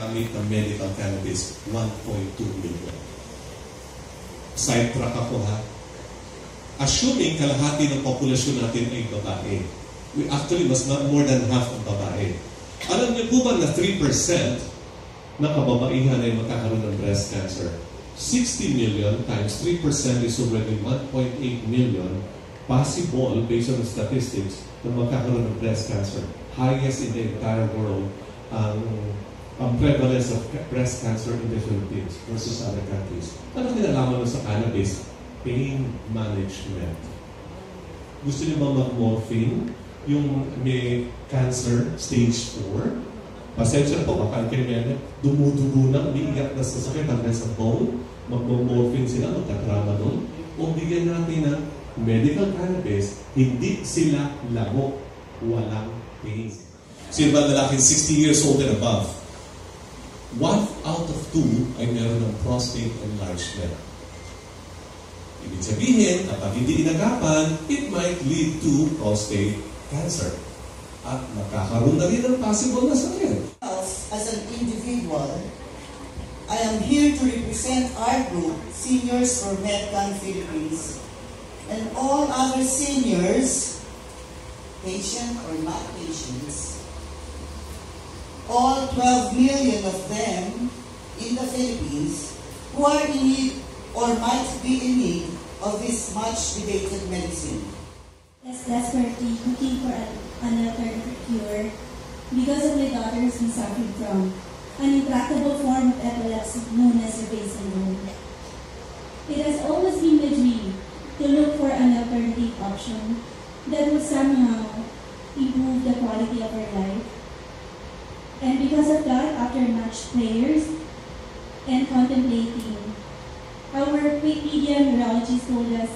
gamit ng medical cannabis, 1.2 million. Sidetrack ako ha. Assuming kalahati ng populasyon natin ay babae. We actually, mas ma- more than half ang babae. Alam niyo po ba na 3% na kababaihan ay magkakaroon ng breast cancer? 60 million times 3% is already 1.8 million possible based on the statistics na magkakaroon ng breast cancer. Highest in the entire world ang prevalence of breast cancer in the Philippines versus other countries. Ano kinalaman mo sa cannabis? Pain management. Gusto niyo ba mag-morphine? Yung may cancer, stage 4? Pasensya po, baka may dumudugo na, umiiyak na sa sakit hanggang sa bone, mag-morphine sila, magkatramadol, o bigyan natin ng medical cannabis, hindi sila lamo, walang pain. Sino ba lalaking 60 years old and above? One out of two ay meron ng prostate enlargement. Ibig sabihin, kapag hindi inagapan, it might lead to prostate cancer. At magkakaroon na rin ng possible na sakit. As an individual, I am here to represent our group, Seniors for Medcan Philippines, and all other seniors, patient or not patients, all 12 million of them in the Philippines who are in need or might be in need of this much debated medicine. is desperately looking for an, an alternative cure because of my daughter's been suffering from an intractable form of epilepsy known as Dravet syndrome. It has always been my dream to look for an alternative option that would somehow improve the quality of her life. And because of that, after much prayers and contemplating, our Wikipedia neurologist told us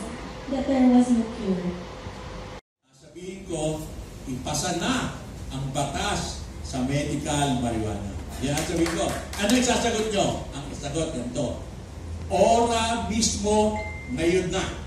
that there was no cure. Sabihin ko, ipasa na ang batas sa medical marijuana. Yan ang sabihin ko. Ano yung sasagot nyo? Ang sagot nito, ora mismo ngayon na